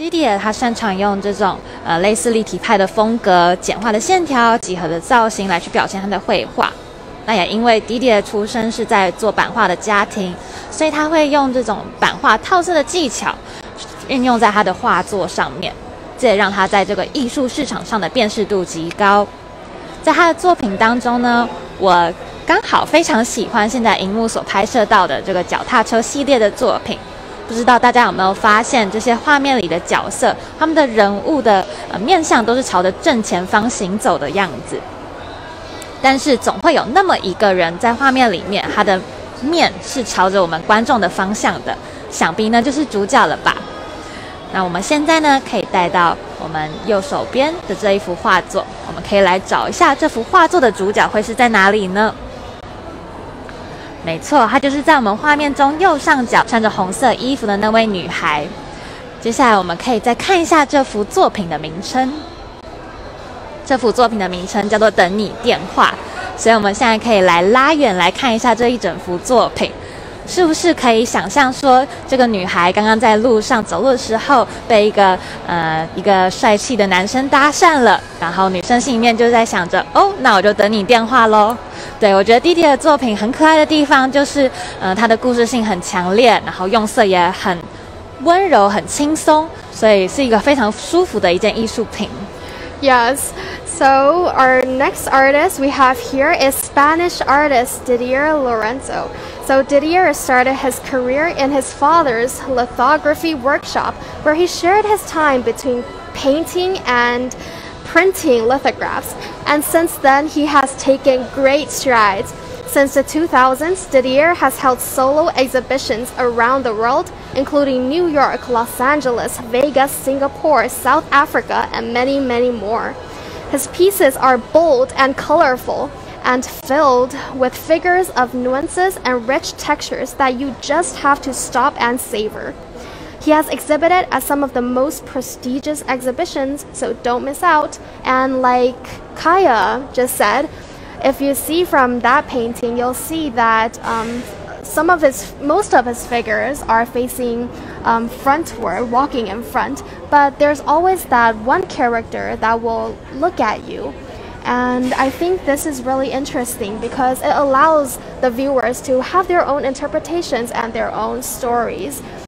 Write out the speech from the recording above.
Didier 他擅长用这种呃类似立体派的风格、简化的线条、几何的造型来去表现他的绘画。那也因为 Didier 出生是在做版画的家庭，所以他会用这种版画套色的技巧运用在他的画作上面，这也让他在这个艺术市场上的辨识度极高。在他的作品当中呢，我刚好非常喜欢现在荧幕所拍摄到的这个脚踏车系列的作品。不知道大家有没有发现，这些画面里的角色，他们的人物的呃面相都是朝着正前方行走的样子。但是总会有那么一个人在画面里面，他的面是朝着我们观众的方向的，想必呢就是主角了吧？那我们现在呢可以带到我们右手边的这一幅画作，我们可以来找一下这幅画作的主角会是在哪里呢？没错，她就是在我们画面中右上角穿着红色衣服的那位女孩。接下来，我们可以再看一下这幅作品的名称。这幅作品的名称叫做《等你电话》，所以我们现在可以来拉远来看一下这一整幅作品。是不是可以想象说，这个女孩刚刚在路上走路的时候，被一个呃一个帅气的男生搭讪了，然后女生心里面就在想着，哦，那我就等你电话喽。对我觉得弟弟的作品很可爱的地方，就是呃他的故事性很强烈，然后用色也很温柔、很轻松，所以是一个非常舒服的一件艺术品。Yes. So our next artist we have here is Spanish artist Didier Lorenzo. So Didier started his career in his father's lithography workshop where he shared his time between painting and printing lithographs. And since then he has taken great strides. Since the 2000s, Didier has held solo exhibitions around the world, including New York, Los Angeles, Vegas, Singapore, South Africa, and many, many more. His pieces are bold and colorful and filled with figures of nuances and rich textures that you just have to stop and savor. He has exhibited at some of the most prestigious exhibitions, so don't miss out. And like Kaya just said, if you see from that painting, you'll see that um, some of his, most of his figures are facing um, frontward, walking in front, but there's always that one character that will look at you. And I think this is really interesting because it allows the viewers to have their own interpretations and their own stories.